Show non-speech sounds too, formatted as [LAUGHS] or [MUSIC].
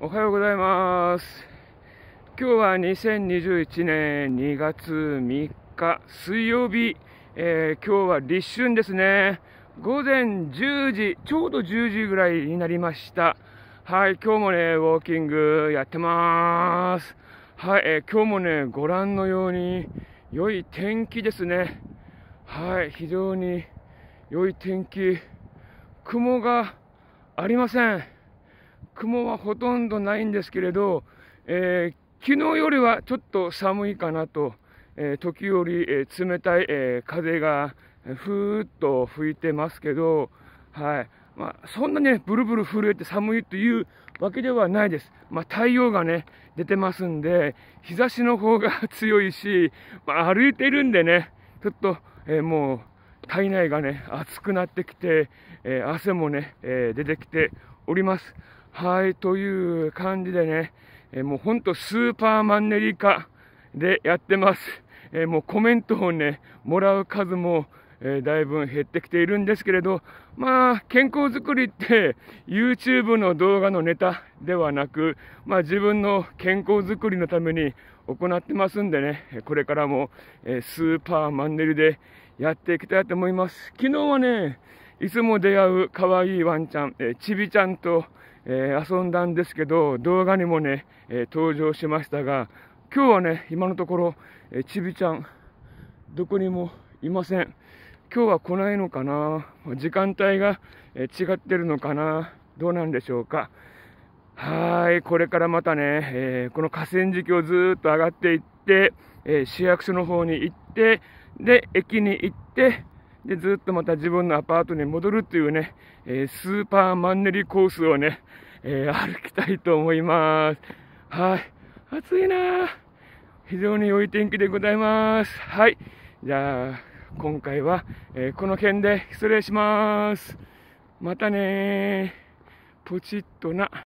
おはようございます。今日は2021年2月3日水曜日、えー今日は立春ですね。午前10時、ちょうど10時ぐらいになりました。はい、今日もね、ウォーキングやってまーす。はい、えー今日もね、ご覧のように良い天気ですね。はい、非常に良い天気。雲がありません。雲はほとんどないんですけれど、えー昨日よりはちょっと寒いかなと、えー時折、えー冷たい、え風がふーっと吹いてますけど、はいまあ、そんなね、ブルブル震えて寒いというわけではないです。まあ、太陽がね、出てますんで、日差しの方が [LAUGHS] 強いし、まあ、歩いてるんでね、ちょっと、えもう体内がね、熱くなってきて、え汗もね、え出てきております。はい、という感じでね、えーもうほんとスーパーマンネリ化でやってます。えーもうコメントをね、もらう数も、えーだいぶ減ってきているんですけれど、まあ、健康づくりって YouTube の動画のネタではなく、まあ自分の健康づくりのために行ってますんでね、これからも、えースーパーマンネリでやっていきたいと思います。昨日はね、いつも出会う可愛いワンちゃん、えーちびちゃんと、えー遊んだんですけど、動画にもね、えー登場しましたが、今日はね、今のところ、えちびちゃん、どこにもいません。今日は来ないのかな？時間帯が、え違ってるのかな？どうなんでしょうか？はい、これからまたね、えこの河川敷をずっと上がっていって、え市役所の方に行って、で、駅に行って、で、ずっとまた自分のアパートに戻るっていうね、えースーパーマンネリコースをね、えー歩きたいと思います。はい、暑いな非常に良い天気でございます。はい、じゃあ、今回は、えーこの辺で失礼します。またねー。ポチッとな。